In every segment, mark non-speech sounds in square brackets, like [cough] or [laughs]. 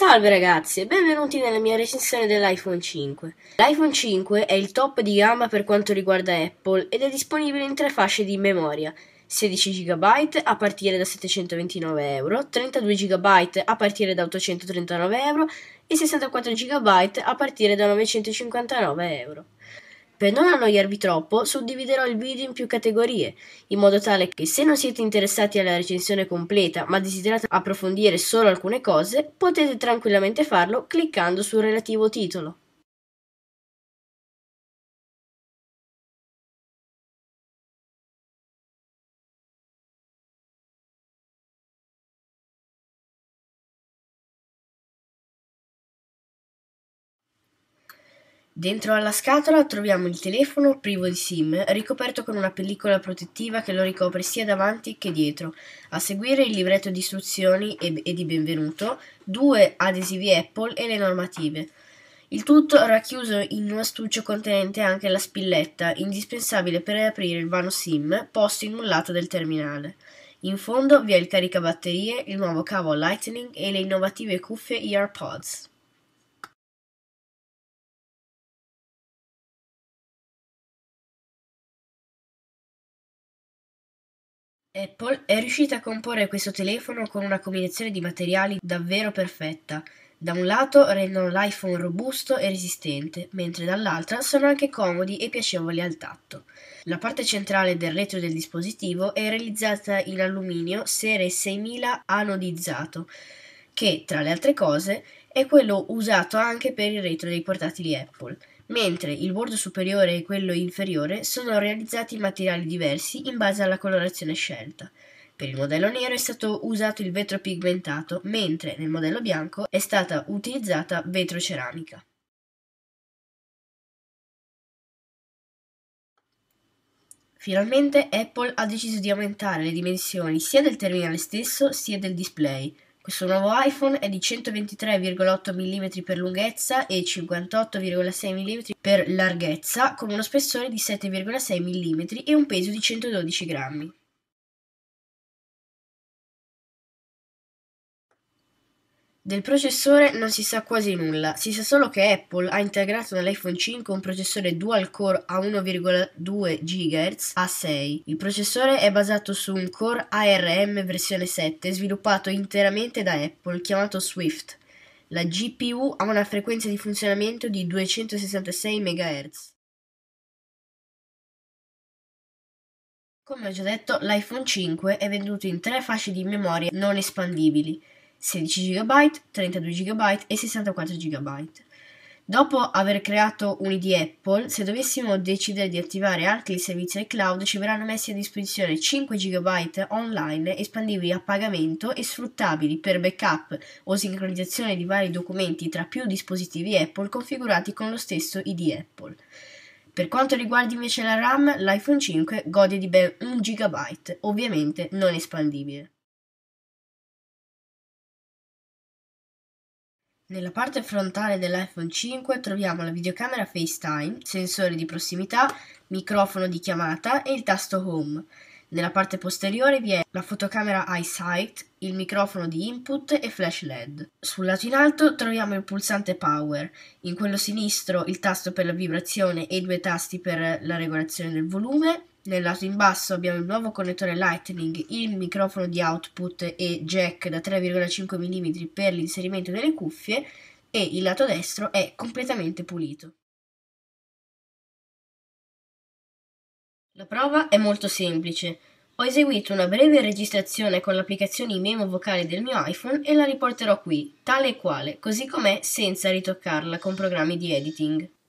Salve ragazzi e benvenuti nella mia recensione dell'iPhone 5. L'iPhone 5 è il top di gamma per quanto riguarda Apple ed è disponibile in tre fasce di memoria, 16 GB a partire da 729 euro, 32 GB a partire da 839 euro e 64 GB a partire da 959 euro. Per non annoiarvi troppo, suddividerò il video in più categorie, in modo tale che se non siete interessati alla recensione completa ma desiderate approfondire solo alcune cose, potete tranquillamente farlo cliccando sul relativo titolo. Dentro alla scatola troviamo il telefono privo di SIM, ricoperto con una pellicola protettiva che lo ricopre sia davanti che dietro. A seguire il libretto di istruzioni e, e di benvenuto, due adesivi Apple e le normative. Il tutto racchiuso in un astuccio contenente anche la spilletta, indispensabile per aprire il vano SIM posto in un lato del terminale. In fondo vi è il caricabatterie, il nuovo cavo Lightning e le innovative cuffie EarPods. Apple è riuscita a comporre questo telefono con una combinazione di materiali davvero perfetta. Da un lato rendono l'iPhone robusto e resistente, mentre dall'altra sono anche comodi e piacevoli al tatto. La parte centrale del retro del dispositivo è realizzata in alluminio serie 6000 anodizzato, che, tra le altre cose, è quello usato anche per il retro dei portatili Apple mentre il bordo superiore e quello inferiore sono realizzati in materiali diversi in base alla colorazione scelta. Per il modello nero è stato usato il vetro pigmentato, mentre nel modello bianco è stata utilizzata vetroceramica. Finalmente Apple ha deciso di aumentare le dimensioni sia del terminale stesso sia del display, questo nuovo iPhone è di 123,8 mm per lunghezza e 58,6 mm per larghezza, con uno spessore di 7,6 mm e un peso di 112 grammi. Del processore non si sa quasi nulla, si sa solo che Apple ha integrato nell'iPhone 5 un processore dual core a 1,2 GHz A6. Il processore è basato su un Core ARM versione 7 sviluppato interamente da Apple chiamato Swift. La GPU ha una frequenza di funzionamento di 266 MHz. Come ho già detto, l'iPhone 5 è venduto in tre fasce di memoria non espandibili 16 GB, 32 GB e 64 GB. Dopo aver creato un ID Apple, se dovessimo decidere di attivare anche il servizio iCloud, ci verranno messi a disposizione 5 GB online espandibili a pagamento e sfruttabili per backup o sincronizzazione di vari documenti tra più dispositivi Apple configurati con lo stesso ID Apple. Per quanto riguarda invece la RAM, l'iPhone 5 gode di ben 1 GB, ovviamente non espandibile. Nella parte frontale dell'iPhone 5 troviamo la videocamera FaceTime, sensore di prossimità, microfono di chiamata e il tasto Home. Nella parte posteriore vi è la fotocamera EyeSight, il microfono di input e flash LED. Sul lato in alto troviamo il pulsante Power, in quello sinistro il tasto per la vibrazione e i due tasti per la regolazione del volume, nel lato in basso abbiamo il nuovo connettore Lightning, il microfono di output e jack da 3,5 mm per l'inserimento delle cuffie e il lato destro è completamente pulito. La prova è molto semplice. Ho eseguito una breve registrazione con l'applicazione memo vocali del mio iPhone e la riporterò qui, tale e quale, così com'è, senza ritoccarla con programmi di editing.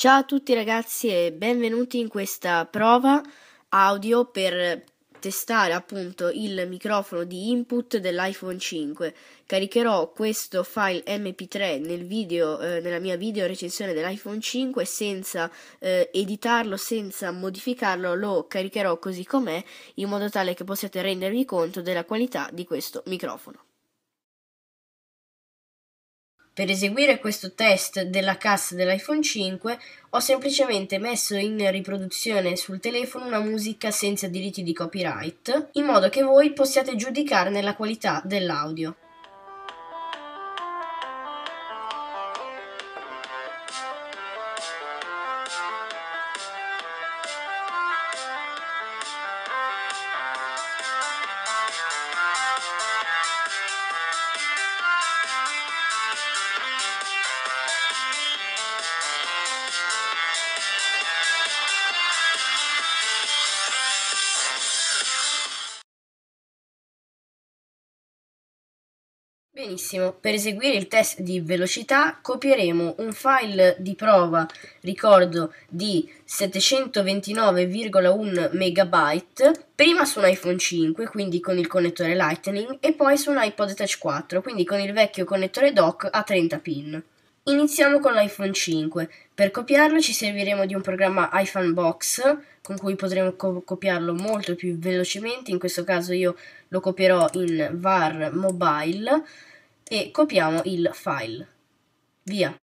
Ciao a tutti ragazzi e benvenuti in questa prova audio per testare appunto il microfono di input dell'iPhone 5. Caricherò questo file mp3 nel video, eh, nella mia video recensione dell'iPhone 5 senza eh, editarlo, senza modificarlo, lo caricherò così com'è in modo tale che possiate rendervi conto della qualità di questo microfono. Per eseguire questo test della cassa dell'iPhone 5 ho semplicemente messo in riproduzione sul telefono una musica senza diritti di copyright, in modo che voi possiate giudicarne la qualità dell'audio. Benissimo, per eseguire il test di velocità copieremo un file di prova, ricordo, di 729,1 MB, prima su un iPhone 5, quindi con il connettore Lightning, e poi su un iPod Touch 4, quindi con il vecchio connettore dock a 30 pin. Iniziamo con l'iPhone 5. Per copiarlo ci serviremo di un programma iPhone Box con cui potremo co copiarlo molto più velocemente. In questo caso io lo copierò in var mobile e copiamo il file. Via.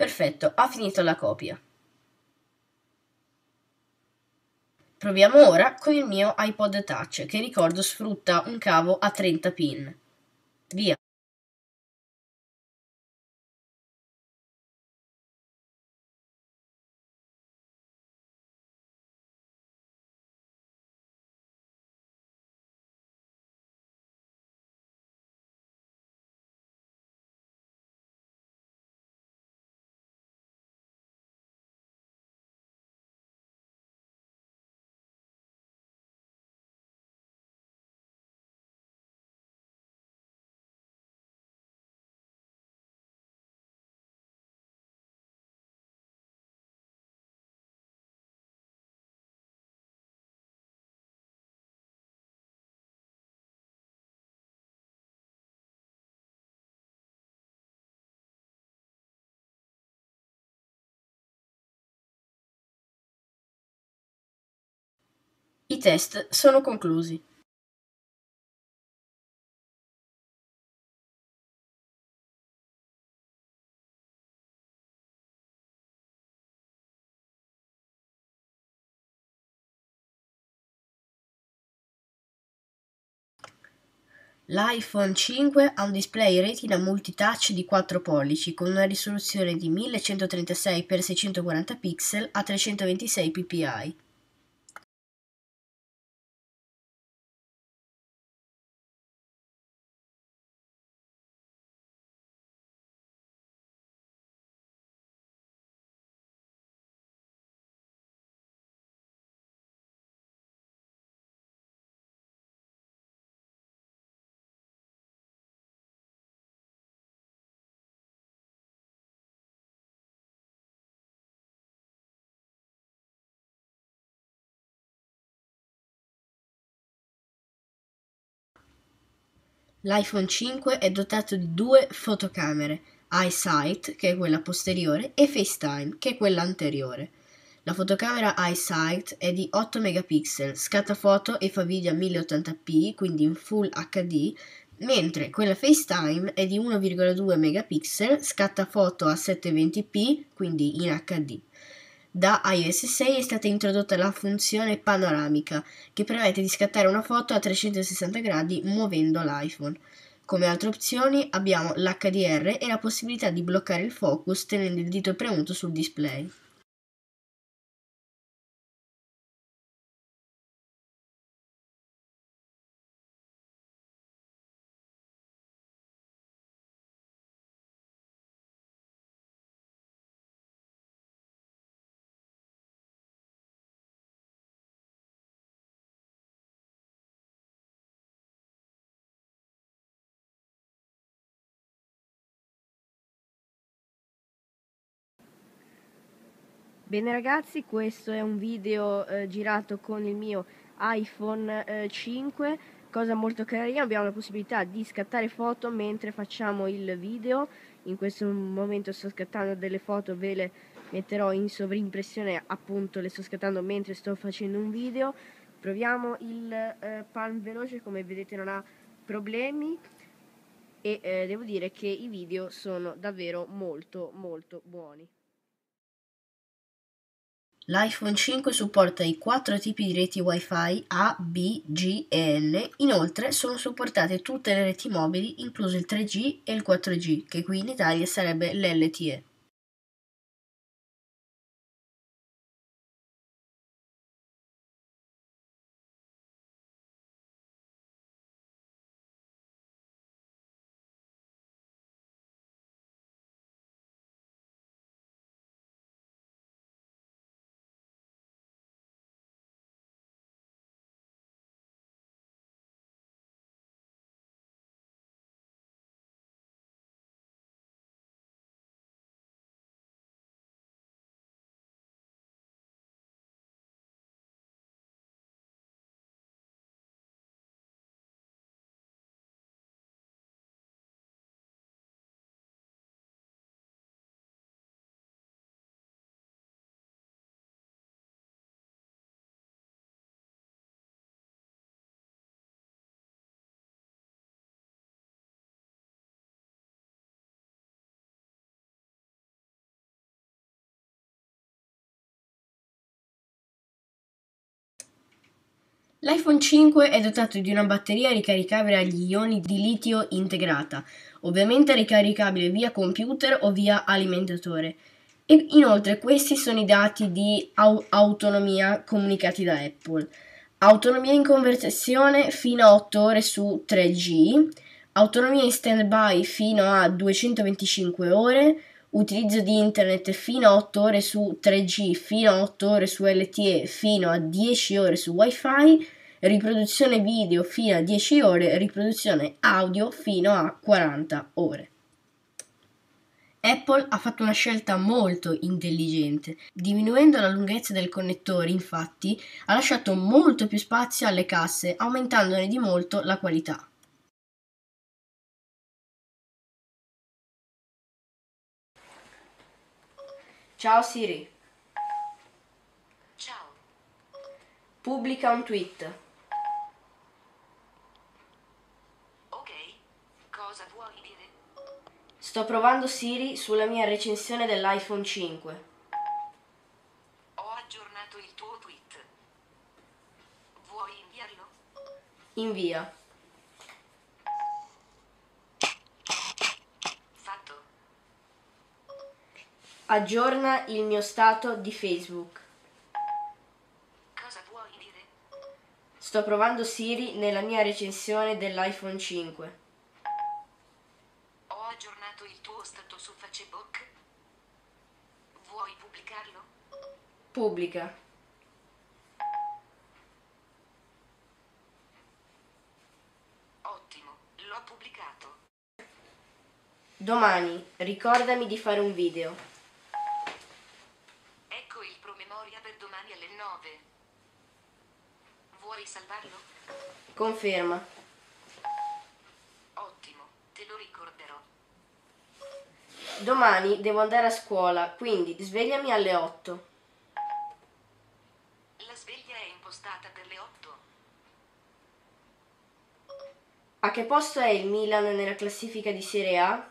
Perfetto, ha finito la copia. Proviamo ora con il mio iPod Touch che ricordo sfrutta un cavo a 30 pin. Via. I test sono conclusi. L'iPhone 5 ha un display Retina multitouch di 4 pollici con una risoluzione di 1136x640 pixel a 326 ppi. L'iPhone 5 è dotato di due fotocamere, iSight, che è quella posteriore, e FaceTime, che è quella anteriore. La fotocamera iSight è di 8 megapixel, scatta foto e fa video a 1080p, quindi in Full HD, mentre quella FaceTime è di 1,2 megapixel, scatta foto a 720p, quindi in HD. Da iOS 6 è stata introdotta la funzione panoramica, che permette di scattare una foto a 360 gradi muovendo l'iPhone. Come altre opzioni abbiamo l'HDR e la possibilità di bloccare il focus tenendo il dito premuto sul display. Bene ragazzi, questo è un video eh, girato con il mio iPhone eh, 5, cosa molto carina, abbiamo la possibilità di scattare foto mentre facciamo il video, in questo momento sto scattando delle foto, ve le metterò in sovrimpressione, appunto le sto scattando mentre sto facendo un video, proviamo il eh, Palm veloce, come vedete non ha problemi. E eh, devo dire che i video sono davvero molto molto buoni. L'iPhone 5 supporta i quattro tipi di reti Wi-Fi A, B, G e N. Inoltre sono supportate tutte le reti mobili, incluso il 3G e il 4G, che qui in Italia sarebbe l'LTE. L'iPhone 5 è dotato di una batteria ricaricabile agli ioni di litio integrata, ovviamente ricaricabile via computer o via alimentatore. E inoltre questi sono i dati di au- autonomia comunicati da Apple. Autonomia in conversione fino a 8 ore su 3G, autonomia in standby fino a 225 ore, utilizzo di internet fino a 8 ore su 3G, fino a 8 ore su LTE, fino a 10 ore su WiFi, riproduzione video fino a 10 ore, riproduzione audio fino a 40 ore. Apple ha fatto una scelta molto intelligente. Diminuendo la lunghezza del connettore, infatti, ha lasciato molto più spazio alle casse, aumentandone di molto la qualità. Ciao Siri. Ciao. Pubblica un tweet. Ok. Cosa vuoi dire? Sto provando Siri sulla mia recensione dell'iPhone 5. Ho aggiornato il tuo tweet. Vuoi inviarlo? Invia. Fatto. Aggiorna il mio stato di Facebook. Cosa vuoi dire? Sto provando Siri nella mia recensione dell'iPhone 5. Ho aggiornato il tuo stato su Facebook. Vuoi pubblicarlo? Pubblica. Ottimo, l'ho pubblicato. Domani ricordami di fare un video. Ecco il promemoria per domani alle 9. Vuoi salvarlo? Conferma. Ottimo, te lo ricorderò. Domani devo andare a scuola, quindi svegliami alle 8. La sveglia è impostata per le 8. A che posto è il Milan nella classifica di Serie A?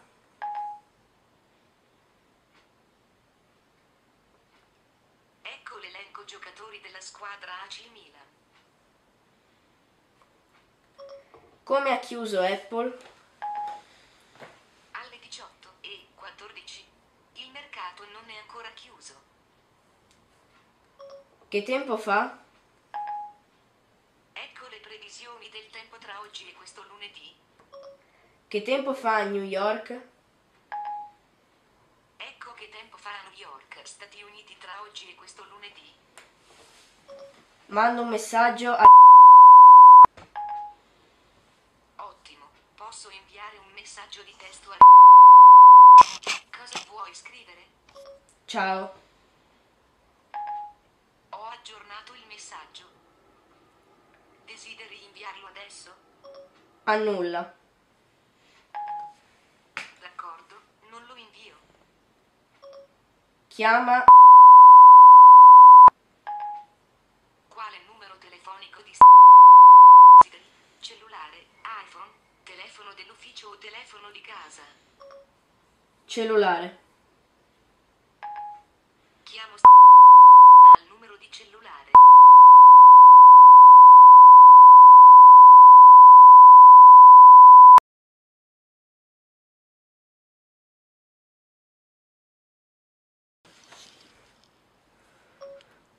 Ecco l'elenco giocatori della squadra AC Milan. Come ha chiuso Apple? Alle 18 e 14 il mercato non è ancora chiuso. Che tempo fa? Ecco le previsioni del tempo tra oggi e questo lunedì. Che tempo fa a New York? Ecco che tempo fa a New York, Stati Uniti tra oggi e questo lunedì. Mando un messaggio a... Ottimo, posso inviare un messaggio di testo a... [laughs] Cosa vuoi scrivere? Ciao. Ho aggiornato il messaggio. Desideri inviarlo adesso? Annulla. D'accordo, non lo invio. Chiama... Quale numero telefonico di desideri? Cellulare, iPhone, telefono dell'ufficio o telefono di casa? Cellulare. Chiamo al numero di cellulare.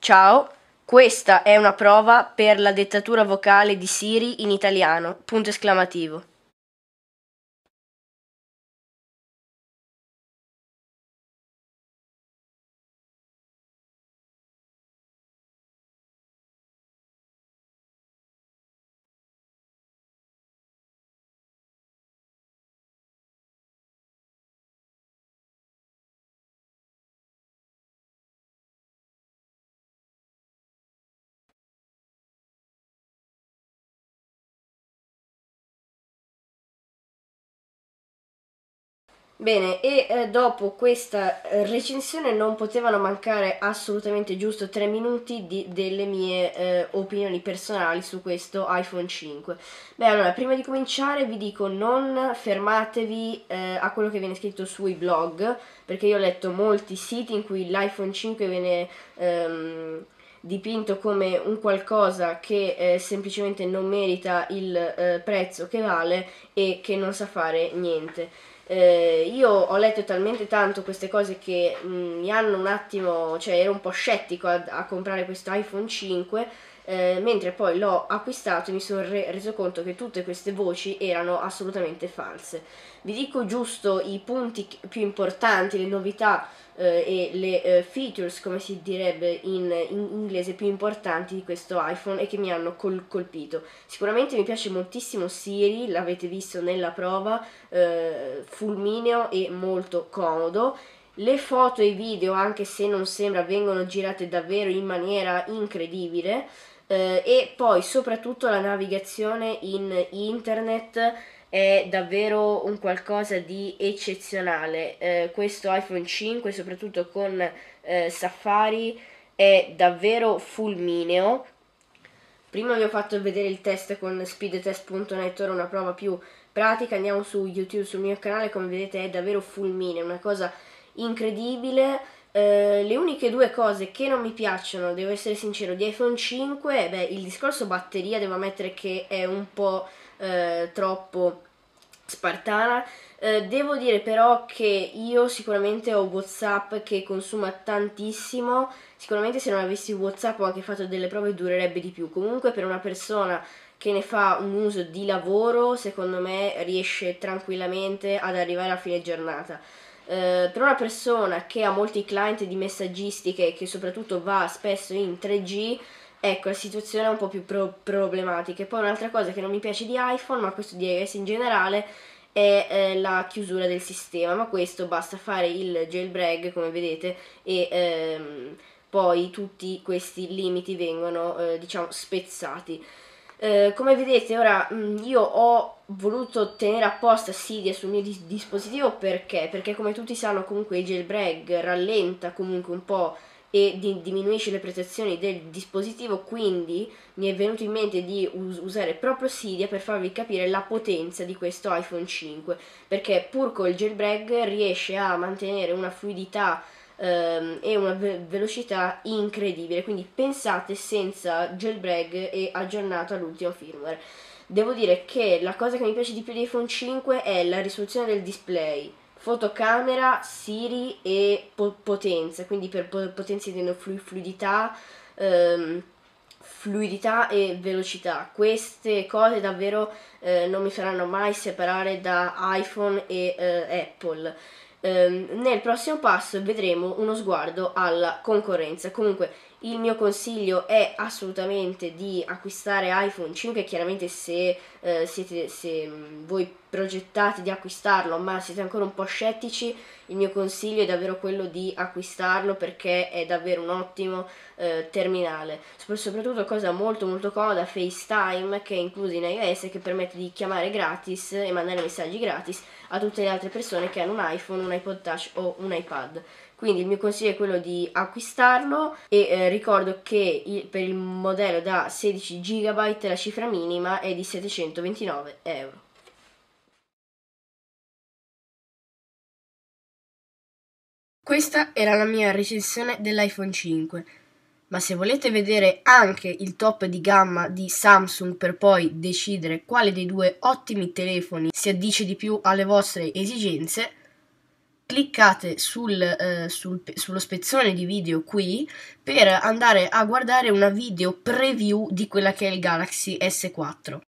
Ciao, questa è una prova per la dettatura vocale di Siri in italiano. Punto esclamativo. Bene, e eh, dopo questa eh, recensione non potevano mancare assolutamente giusto tre minuti di, delle mie eh, opinioni personali su questo iPhone 5. Beh, allora, prima di cominciare vi dico non fermatevi eh, a quello che viene scritto sui blog, perché io ho letto molti siti in cui l'iPhone 5 viene... Ehm, dipinto come un qualcosa che eh, semplicemente non merita il eh, prezzo che vale e che non sa fare niente. Eh, io ho letto talmente tanto queste cose che mh, mm, mi hanno un attimo, cioè ero un po' scettico a, a comprare questo iPhone 5, eh, mentre poi l'ho acquistato e mi sono re- reso conto che tutte queste voci erano assolutamente false. Vi dico giusto i punti più importanti, le novità e le eh, features, come si direbbe in, in, inglese, più importanti di questo iPhone e che mi hanno col- colpito. Sicuramente mi piace moltissimo Siri, l'avete visto nella prova, eh, fulmineo e molto comodo. Le foto e i video, anche se non sembra, vengono girate davvero in maniera incredibile. Eh, e poi soprattutto la navigazione in internet è davvero un qualcosa di eccezionale. Eh, questo iPhone 5, soprattutto con eh, Safari, è davvero fulmineo. Prima vi ho fatto vedere il test con speedtest.net, ora una prova più pratica. Andiamo su YouTube, sul mio canale, come vedete è davvero fulmineo, una cosa incredibile. Uh, le uniche due cose che non mi piacciono, devo essere sincero, di iPhone 5, beh, il discorso batteria devo ammettere che è un po' uh, troppo spartana. Uh, devo dire però che io sicuramente ho Whatsapp che consuma tantissimo, sicuramente se non avessi Whatsapp ho anche fatto delle prove durerebbe di più. Comunque per una persona che ne fa un uso di lavoro, secondo me riesce tranquillamente ad arrivare a fine giornata. Eh, per una persona che ha molti client di messaggistica e che soprattutto va spesso in 3G, ecco la situazione è un po' più pro- problematica. E poi un'altra cosa che non mi piace di iPhone, ma questo di iOS in generale, è eh, la chiusura del sistema, ma questo basta fare il jailbreak come vedete e ehm, poi tutti questi limiti vengono eh, diciamo spezzati. Eh, come vedete ora mm, io ho voluto tenere apposta Cydia sul mio dis- dispositivo perché? Perché come tutti sanno comunque il jailbreak rallenta comunque un po' e di- diminuisce le prestazioni del dispositivo quindi mi è venuto in mente di us- usare proprio Cydia per farvi capire la potenza di questo iPhone 5 perché pur col jailbreak riesce a mantenere una fluidità ehm, e una ve- velocità incredibile. Quindi pensate senza jailbreak e aggiornato all'ultimo firmware. Devo dire che la cosa che mi piace di più di iPhone 5 è la risoluzione del display, fotocamera, Siri e po- potenza, quindi per po- potenza intendo flu- fluidità, ehm, fluidità e velocità. Queste cose davvero eh, non mi faranno mai separare da iPhone e eh, Apple. Ehm, nel prossimo passo vedremo uno sguardo alla concorrenza. Comunque il mio consiglio è assolutamente di acquistare iPhone 5, chiaramente se, eh, siete, se mm, voi progettate di acquistarlo ma siete ancora un po' scettici, il mio consiglio è davvero quello di acquistarlo perché è davvero un ottimo eh, terminale. Soprattutto cosa molto molto comoda, FaceTime che è incluso in iOS che permette di chiamare gratis e mandare messaggi gratis a tutte le altre persone che hanno un iPhone, un iPod Touch o un iPad. Quindi il mio consiglio è quello di acquistarlo e eh, ricordo che il, per il modello da 16 GB la cifra minima è di 729 euro. Questa era la mia recensione dell'iPhone 5. Ma se volete vedere anche il top di gamma di Samsung per poi decidere quale dei due ottimi telefoni si addice di più alle vostre esigenze, cliccate sul, eh, sul, sullo spezzone di video qui per andare a guardare una video preview di quella che è il Galaxy S4.